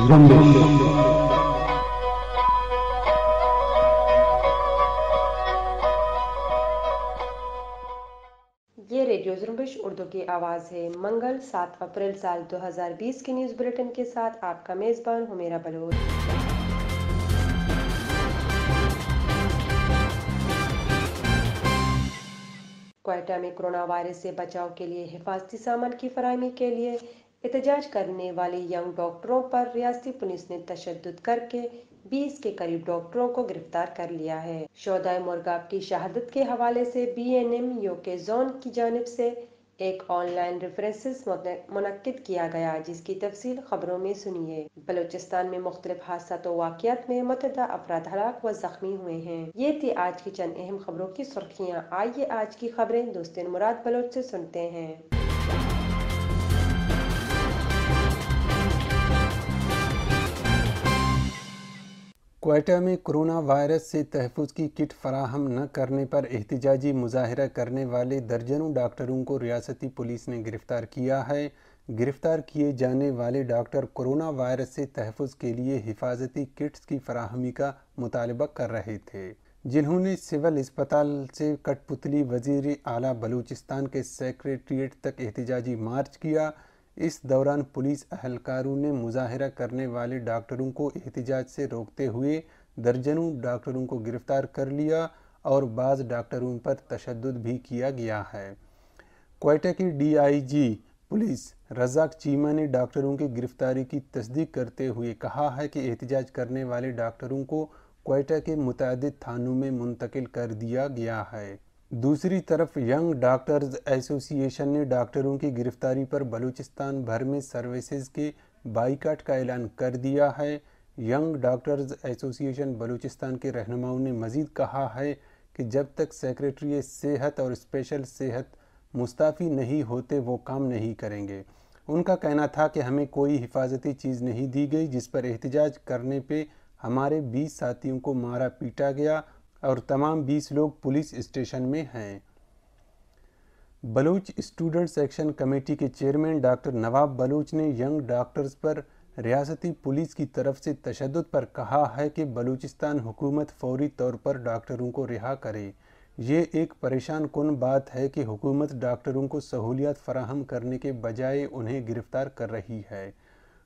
یہ ریڈیو زرمبش اردو کی آواز ہے۔ منگل سات اپریل سال دو ہزار بیس کے نیوز بلیٹن کے ساتھ آپ کا میزبان ہمیرا بلوچ۔ کوئٹہ میں کرونا وائرس سے بچاؤ کے لیے حفاظتی سامان کی فراہمی کے لیے احتجاج کرنے والے ینگ ڈاکٹروں پر ریاستی پولیس نے تشدد کر کے بیس کے قریب ڈاکٹروں کو گرفتار کر لیا ہے۔ شہدائے مرگاب کی شہادت کے حوالے سے B N M U K zone کی جانب سے ایک آن لائن ریفرنسز منعقد کیا گیا، جس کی تفصیل خبروں میں سنیے۔ بلوچستان میں مختلف حادثات و واقعات میں متعدد افراد ہلاک و زخمی ہوئے ہیں۔ یہ تھی آج کی چند اہم خبروں کی سرخیاں۔ آئیے آج کی خبریں دوستین مراد بلوچ سے سنتے ہیں۔ کوئٹہ میں کرونا وائرس سے تحفظ کی کٹ فراہم نہ کرنے پر احتجاجی مظاہرہ کرنے والے درجنوں ڈاکٹروں کو ریاستی پولیس نے گرفتار کیا ہے۔ گرفتار کیے جانے والے ڈاکٹر کرونا وائرس سے تحفظ کے لیے حفاظتی کٹس کی فراہمی کا مطالبہ کر رہے تھے۔ جنہوں نے سول اسپتال سے کٹ پتلی وزیر اعلیٰ بلوچستان کے سیکریٹریٹ تک احتجاجی مارچ کیا۔ اس دوران پولیس اہلکاروں نے مظاہرہ کرنے والے ڈاکٹروں کو احتجاج سے روکتے ہوئے درجنوں ڈاکٹروں کو گرفتار کر لیا اور بعض ڈاکٹروں پر تشدد بھی کیا گیا ہے۔ کوئٹہ کی D I G police Razzaq Cheema نے ڈاکٹروں کی گرفتاری کی تصدیق کرتے ہوئے کہا ہے کہ احتجاج کرنے والے ڈاکٹروں کو کوئٹہ کے متعدد تھانوں میں منتقل کر دیا گیا ہے۔ دوسری طرف ینگ ڈاکٹرز ایسوسی ایشن نے ڈاکٹروں کی گرفتاری پر بلوچستان بھر میں سروسز کے بائیکاٹ کا اعلان کر دیا ہے۔ ینگ ڈاکٹرز ایسوسی ایشن بلوچستان کے رہنماؤں نے مزید کہا ہے کہ جب تک سیکریٹری صحت اور اسپیشل صحت مستعفی نہیں ہوتے، وہ کام نہیں کریں گے۔ ان کا کہنا تھا کہ ہمیں کوئی حفاظتی چیز نہیں دی گئی جس پر احتجاج کرنے پہ ہمارے بیس ساتھیوں کو مارا پیٹا گیا۔ اور تمام بیس لوگ پولیس اسٹیشن میں ہیں۔ بلوچ اسٹوڈنٹ سیکشن کمیٹی کے چیئرمین ڈاکٹر نواب بلوچ نے ینگ ڈاکٹرز پر ریاستی پولیس کی طرف سے تشدد پر کہا ہے کہ بلوچستان حکومت فوری طور پر ڈاکٹروں کو رہا کرے۔ یہ ایک پریشان کن بات ہے کہ حکومت ڈاکٹروں کو سہولیات فراہم کرنے کے بجائے انہیں گرفتار کر رہی ہے۔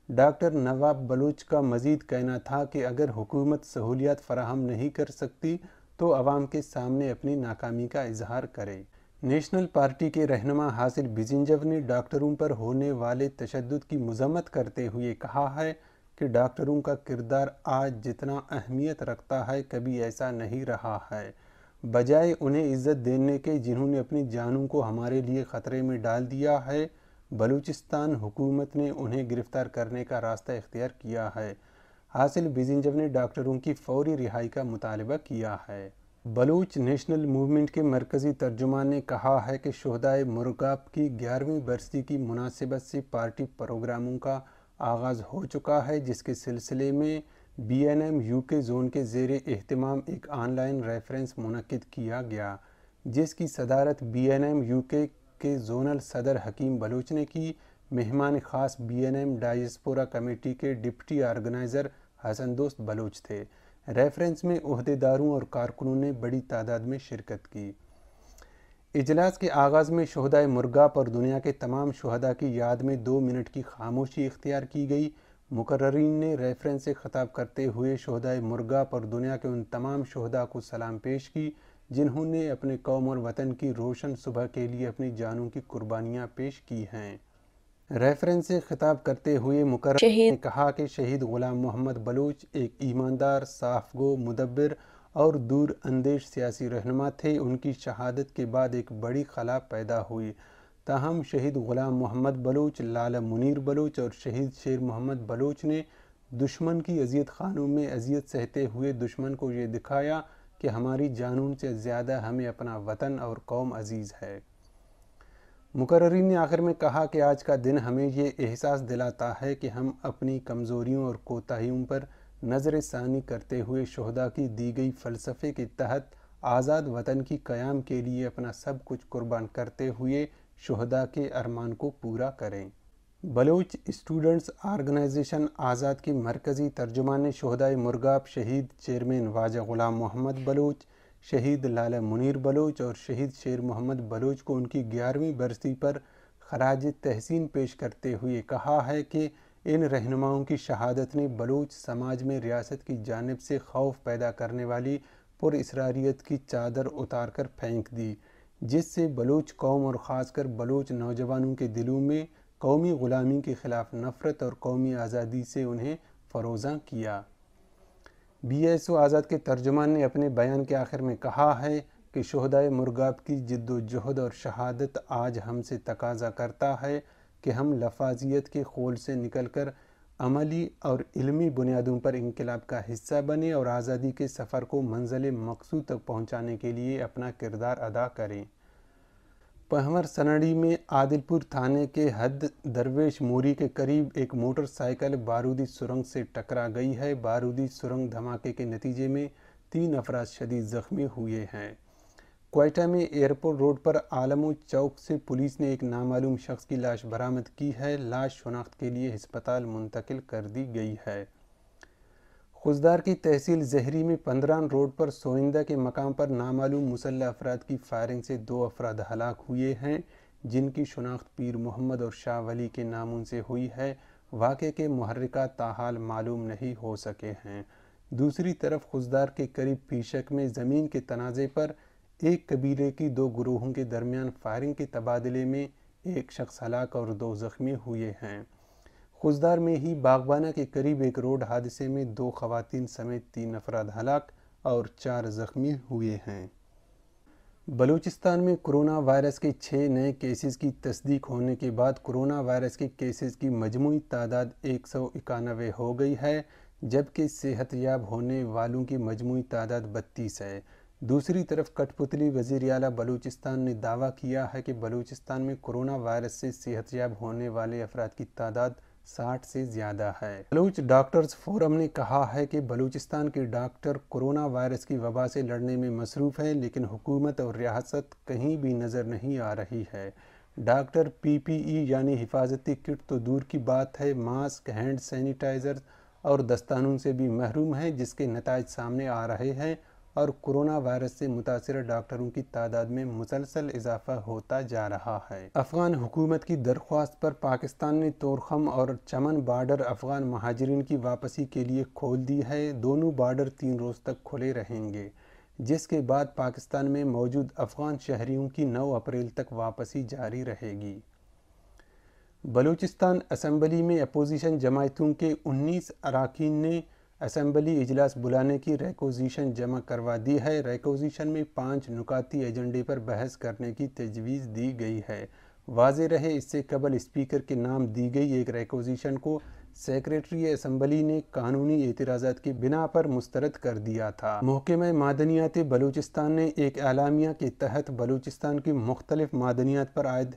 ڈاکٹر نواب بلوچ کا مزید کہنا تھا کہ اگر حکومت سہولیات فراہم نہیں کر سکتی تو عوام کے سامنے اپنی ناکامی کا اظہار کرے نیشنل پارٹی کے رہنما حاصل بزنجو نے ڈاکٹروں پر ہونے والے تشدد کی مذمت کرتے ہوئے کہا ہے کہ ڈاکٹروں کا کردار آج جتنا اہمیت رکھتا ہے کبھی ایسا نہیں رہا ہے۔ بجائے انہیں عزت دینے کے جنہوں نے اپنی جانوں کو ہمارے لیے خطرے میں ڈال دیا ہے، بلوچستان حکومت نے انہیں گرفتار کرنے کا راستہ اختیار کیا ہے۔ حاصل بیزنجو نے ڈاکٹروں کی فوری رہائی کا مطالبہ کیا ہے۔ بلوچ نیشنل موومنٹ کے مرکزی ترجمان نے کہا ہے کہ شہدائے مرگاب کی گیارہویں برسی کی مناسبت سے پارٹی پروگراموں کا آغاز ہو چکا ہے، جس کے سلسلے میں B N M U K zone کے زیر اہتمام ایک آن لائن ریفرنس منعقد کیا گیا، جس کی صدارت بی این ایم یو کے کے زونل صدر حکیم بلوچ نے کی۔ مہمان خاص B N M diaspora committee کے ڈپٹی آرگنائزر حسن دوست بلوچ تھے۔ ریفرنس میں عہدیداروں اور کارکنوں نے بڑی تعداد میں شرکت کی۔ اجلاس کے آغاز میں شہدائے مرگاپ اور دنیا کے تمام شہداء کی یاد میں دو منٹ کی خاموشی اختیار کی گئی۔ مقررین نے ریفرنس سے خطاب کرتے ہوئے شہدائے مرگاپ اور دنیا کے ان تمام شہداء کو سلام پیش کی، جنہوں نے اپنے قوم اور وطن کی روشن صبح کے لیے اپنی جانوں کی قربانیاں پیش کی ہیں۔ ریفرنس سے خطاب کرتے ہوئے مقرر نے کہا کہ شہید غلام محمد بلوچ ایک ایماندار صاف گو مدبر اور دور اندیش سیاسی رہنما تھے۔ ان کی شہادت کے بعد ایک بڑی خلا پیدا ہوئی۔ تاہم شہید غلام محمد بلوچ لالہ منیر بلوچ اور شہید شیر محمد بلوچ نے دشمن کی اذیت خانوں میں اذیت سہتے ہوئے دشمن کو یہ دکھایا کہ ہماری جانون سے زیادہ ہمیں اپنا وطن اور قوم عزیز ہے۔ مقررین نے آخر میں کہا کہ آج کا دن ہمیں یہ احساس دلاتا ہے کہ ہم اپنی کمزوریوں اور کوتاہیوں پر نظر ثانی کرتے ہوئے شہداء کی دی گئی فلسفے کے تحت آزاد وطن کی قیام کے لیے اپنا سب کچھ قربان کرتے ہوئے شہداء کے ارمان کو پورا کریں۔ بلوچ اسٹوڈنٹس آرگنائزیشن آزاد کی مرکزی ترجمان شہدائے مرگاب شہید چیئرمین واجہ غلام محمد بلوچ شہید لالہ منیر بلوچ اور شہید شیر محمد بلوچ کو ان کی گیارہویں برسی پر خراج تحسین پیش کرتے ہوئے کہا ہے کہ ان رہنماؤں کی شہادت نے بلوچ سماج میں ریاست کی جانب سے خوف پیدا کرنے والی پر اسراریت کی چادر اتار کر پھینک دی، جس سے بلوچ قوم اور خاص کر بلوچ نوجوانوں کے دلوں میں قومی غلامی کے خلاف نفرت اور قومی آزادی سے انہیں فروزاں کیا۔ بی ایس او آزاد کے ترجمان نے اپنے بیان کے آخر میں کہا ہے کہ شہدائے مرگاب کی جد و جہد اور شہادت آج ہم سے تقاضا کرتا ہے کہ ہم لفاظیت کے خول سے نکل کر عملی اور علمی بنیادوں پر انقلاب کا حصہ بنے اور آزادی کے سفر کو منزل مقصود تک پہنچانے کے لیے اپنا کردار ادا کریں۔ پہمر سنڑی میں عادل پور تھانے کے حد درویش موری کے قریب ایک موٹر سائیکل بارودی سرنگ سے ٹکرا گئی ہے۔ بارودی سرنگ دھماکے کے نتیجے میں تین افراد شدید زخمی ہوئے ہیں۔ کوئٹہ میں ایئرپورٹ روڈ پر عالم و چوک سے پولیس نے ایک نامعلوم شخص کی لاش برآمد کی ہے۔ لاش شناخت کے لیے ہسپتال منتقل کر دی گئی ہے۔ خزدار کی تحصیل زہری میں پندران روڈ پر سوئندہ کے مقام پر نامعلوم مسلح افراد کی فائرنگ سے دو افراد ہلاک ہوئے ہیں، جن کی شناخت پیر محمد اور شاہ ولی کے ناموں سے ہوئی ہے۔ واقعے کے محرکہ تاحال معلوم نہیں ہو سکے ہیں۔ دوسری طرف خزدار کے قریب پیشک میں زمین کے تنازع پر ایک قبیلے کی دو گروہوں کے درمیان فائرنگ کے تبادلے میں ایک شخص ہلاک اور دو زخمی ہوئے ہیں۔ خزدار میں ہی باغبانہ کے قریب ایک روڈ حادثے میں دو خواتین سمیت تین افراد ہلاک اور چار زخمی ہوئے ہیں۔ بلوچستان میں کرونا وائرس کے چھ نئے کیسز کی تصدیق ہونے کے بعد کرونا وائرس کے کیسز کی مجموعی تعداد ایک سو اکانوے ہو گئی ہے، جبکہ صحت یاب ہونے والوں کی مجموعی تعداد بتیس ہے۔ دوسری طرف کٹ پتلی وزیر اعلیٰ بلوچستان نے دعویٰ کیا ہے کہ بلوچستان میں کرونا وائرس سے صحت یاب ہونے والے افراد کی تعداد ساٹھ سے زیادہ ہے۔ بلوچ ڈاکٹرز فورم نے کہا ہے کہ بلوچستان کے ڈاکٹر کرونا وائرس کی وبا سے لڑنے میں مصروف ہیں، لیکن حکومت اور ریاست کہیں بھی نظر نہیں آ رہی ہے۔ ڈاکٹر پی پی ای یعنی حفاظتی کٹ تو دور کی بات ہے، ماسک، ہینڈ سینیٹائزر اور دستانوں سے بھی محروم ہیں، جس کے نتائج سامنے آ رہے ہیں۔ اور کرونا وائرس سے متاثرہ ڈاکٹروں کی تعداد میں مسلسل اضافہ ہوتا جا رہا ہے۔ افغان حکومت کی درخواست پر پاکستان نے تورخم اور چمن بارڈر افغان مہاجرین کی واپسی کے لیے کھول دی ہے۔ دونوں بارڈر تین روز تک کھلے رہیں گے، جس کے بعد پاکستان میں موجود افغان شہریوں کی نو اپریل تک واپسی جاری رہے گی۔ بلوچستان اسمبلی میں اپوزیشن جماعتوں کے انیس اراکین نے اسمبلی اجلاس بلانے کی ریکوزیشن جمع کروا دی ہے۔ ریکوزیشن میں پانچ نکاتی ایجنڈے پر بحث کرنے کی تجویز دی گئی ہے۔ واضح رہے اس سے قبل اسپیکر کے نام دی گئی ایک ریکوزیشن کو سیکریٹری اسمبلی نے قانونی اعتراضات کی بنا پر مسترد کر دیا تھا۔ محکمہ معدنیات بلوچستان نے ایک اعلامیہ کے تحت بلوچستان کی مختلف معدنیات پر عائد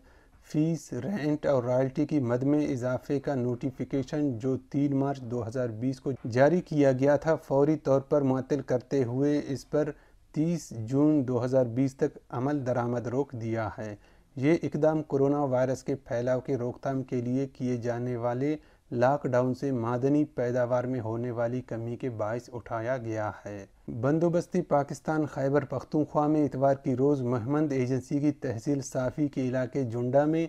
فیس، رینٹ اور رائلٹی کی مد میں اضافے کا نوٹیفیکیشن جو تین مارچ دو ہزار بیس کو جاری کیا گیا تھا، فوری طور پر معطل کرتے ہوئے اس پر تیس جون دو ہزار بیس تک عمل درآمد روک دیا ہے۔ یہ اقدام کرونا وائرس کے پھیلاؤ کے روک تھام کے لیے کیے جانے والے لاک ڈاؤن سے معدنی پیداوار میں ہونے والی کمی کے باعث اٹھایا گیا ہے۔ بندوبستی پاکستان خیبر پختونخوا میں اتوار کی روز محمد ایجنسی کی تحصیل صافی کے علاقے جنڈا میں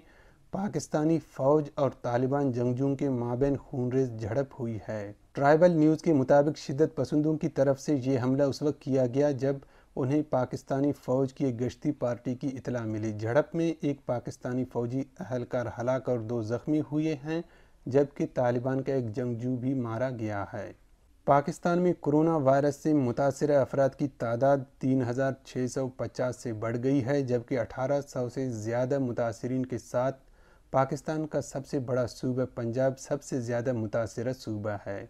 پاکستانی فوج اور طالبان جنگجوں کے مابین خونریز جھڑپ ہوئی ہے۔ ٹرائبل نیوز کے مطابق شدت پسندوں کی طرف سے یہ حملہ اس وقت کیا گیا جب انہیں پاکستانی فوج کی ایک گشتی پارٹی کی اطلاع ملی۔ جھڑپ میں ایک پاکستانی فوجی اہلکار ہلاک اور دو زخمی ہوئے ہیں۔ جبکہ طالبان کا ایک جنگجو بھی مارا گیا ہے۔ پاکستان میں کرونا وائرس سے متاثرہ افراد کی تعداد تین ہزار چھ سو پچاس سے بڑھ گئی ہے، جبکہ اٹھارہ سو سے زیادہ متاثرین کے ساتھ پاکستان کا سب سے بڑا صوبہ پنجاب سب سے زیادہ متاثرہ صوبہ ہے۔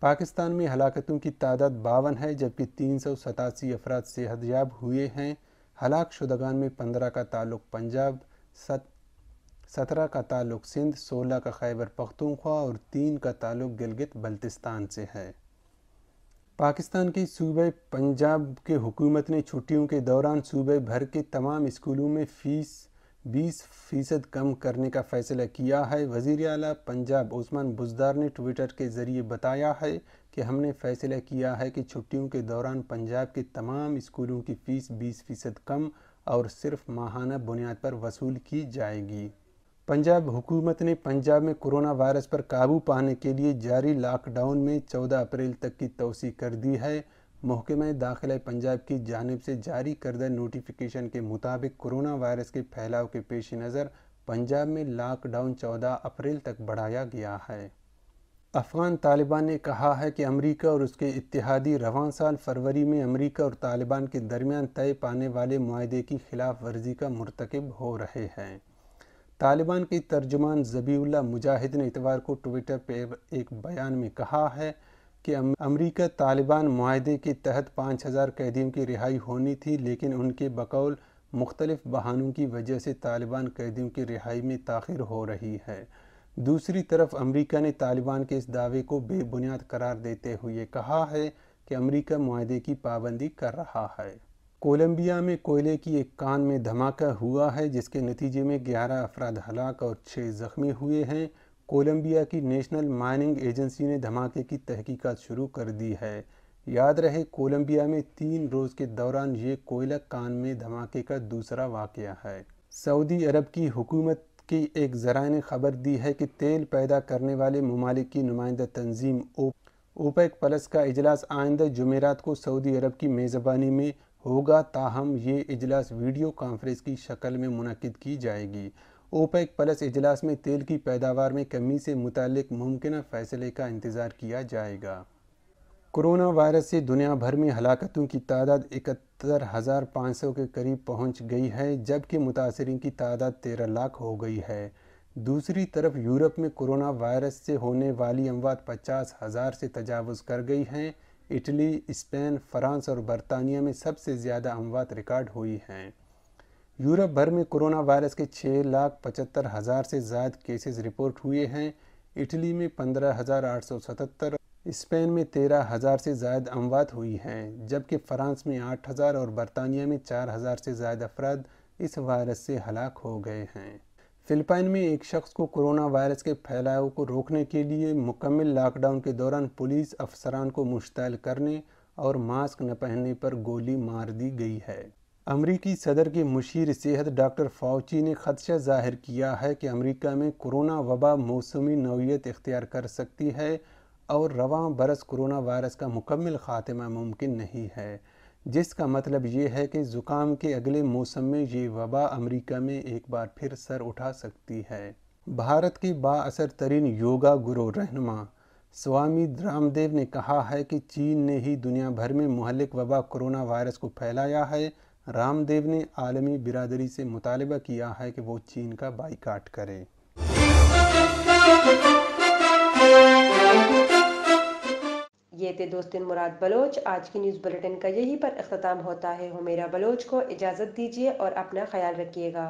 پاکستان میں ہلاکتوں کی تعداد باون ہے، جبکہ تین سو ستاسی افراد صحت یاب ہوئے ہیں۔ ہلاک شدگان میں پندرہ کا تعلق پنجاب، ست سترہ کا تعلق سندھ، سولہ کا خیبر پختونخوا اور تین کا تعلق گلگت بلتستان سے ہے۔ پاکستان کی صوبہ پنجاب کے حکومت نے چھٹیوں کے دوران صوبہ بھر کے تمام اسکولوں میں فیس، بیس فیصد کم کرنے کا فیصلہ کیا ہے۔ وزیر اعلیٰ پنجاب عثمان بزدار نے ٹویٹر کے ذریعے بتایا ہے کہ ہم نے فیصلہ کیا ہے کہ چھٹیوں کے دوران پنجاب کے تمام اسکولوں کی فیس بیس فیصد کم اور صرف ماہانہ بنیاد پر وصول کی جائے گی۔ پنجاب حکومت نے پنجاب میں کرونا وائرس پر قابو پانے کے لیے جاری لاک ڈاؤن میں چودہ اپریل تک کی توسیع کر دی ہے۔ محکمہ داخلہ پنجاب کی جانب سے جاری کردہ نوٹیفیکیشن کے مطابق کرونا وائرس کے پھیلاؤ کے پیش نظر پنجاب میں لاک ڈاؤن چودہ اپریل تک بڑھایا گیا ہے۔ افغان طالبان نے کہا ہے کہ امریکہ اور اس کے اتحادی رواں سال فروری میں امریکہ اور طالبان کے درمیان طے پانے والے معاہدے کی خلاف ورزی کا مرتکب ہو رہے ہیں۔ طالبان کی ترجمان زبی اللہ مجاہد نے اتوار کو ٹویٹر پر ایک بیان میں کہا ہے کہ امریکہ طالبان معاہدے کے تحت پانچ ہزار قیدیوں کی رہائی ہونی تھی، لیکن ان کے بقول مختلف بہانوں کی وجہ سے طالبان قیدیوں کی رہائی میں تاخیر ہو رہی ہے۔ دوسری طرف امریکہ نے طالبان کے اس دعوے کو بے بنیاد قرار دیتے ہوئے کہا ہے کہ امریکہ معاہدے کی پابندی کر رہا ہے۔ کولمبیا میں کوئلے کی ایک کان میں دھماکہ ہوا ہے، جس کے نتیجے میں گیارہ افراد ہلاک اور چھ زخمی ہوئے ہیں۔ کولمبیا کی نیشنل مائننگ ایجنسی نے دھماکے کی تحقیقات شروع کر دی ہے۔ یاد رہے، کولمبیا میں تین روز کے دوران یہ کوئلہ کان میں دھماکے کا دوسرا واقعہ ہے۔ سعودی عرب کی حکومت کی ایک ذرائع نے خبر دی ہے کہ تیل پیدا کرنے والے ممالک کی نمائندہ تنظیم اوپیک پلس کا اجلاس آئندہ جمعرات کو سعودی عرب کی میزبانی میں ہوگا تاہم یہ اجلاس ویڈیو کانفرنس کی شکل میں منعقد کی جائے گی۔ اوپیک پلس اجلاس میں تیل کی پیداوار میں کمی سے متعلق ممکنہ فیصلے کا انتظار کیا جائے گا۔ کرونا وائرس سے دنیا بھر میں ہلاکتوں کی تعداد اکہتر ہزار پانچ سو کے قریب پہنچ گئی ہے، جبکہ متاثرین کی تعداد تیرہ لاکھ ہو گئی ہے۔ دوسری طرف یورپ میں کرونا وائرس سے ہونے والی اموات پچاس ہزار سے تجاوز کر گئی ہیں۔ اٹلی، اسپین، فرانس اور برطانیہ میں سب سے زیادہ اموات ریکارڈ ہوئی ہیں۔ یورپ بھر میں کرونا وائرس کے چھ لاکھ پچہتر ہزار سے زائد کیسز رپورٹ ہوئے ہیں۔ اٹلی میں پندرہ ہزار آٹھ سو ستتر، اسپین میں تیرہ ہزار سے زائد اموات ہوئی ہیں، جبکہ فرانس میں آٹھ ہزار اور برطانیہ میں چار ہزار سے زائد افراد اس وائرس سے ہلاک ہو گئے ہیں۔ فلپائن میں ایک شخص کو کرونا وائرس کے پھیلاؤ کو روکنے کے لیے مکمل لاک ڈاؤن کے دوران پولیس افسران کو مشتعل کرنے اور ماسک نہ پہننے پر گولی مار دی گئی ہے۔ امریکی صدر کے مشیر صحت ڈاکٹر فاؤچی نے خدشہ ظاہر کیا ہے کہ امریکہ میں کرونا وبا موسمی نوعیت اختیار کر سکتی ہے اور رواں برس کرونا وائرس کا مکمل خاتمہ ممکن نہیں ہے۔ جس کا مطلب یہ ہے کہ زکام کے اگلے موسم میں یہ وبا امریکہ میں ایک بار پھر سر اٹھا سکتی ہے۔ بھارت کے با اثر ترین یوگا گرو رہنما سوامی رام دیو نے کہا ہے کہ چین نے ہی دنیا بھر میں محلک وبا کرونا وائرس کو پھیلایا ہے۔ رام دیو نے عالمی برادری سے مطالبہ کیا ہے کہ وہ چین کا بائیکاٹ کرے۔ یہ تھے دوستن مراد بلوچ۔ آج کی نیوز بلٹن کا یہی پر اختتام ہوتا ہے۔ ہمیرا بلوچ کو اجازت دیجیے اور اپنا خیال رکھیے گا۔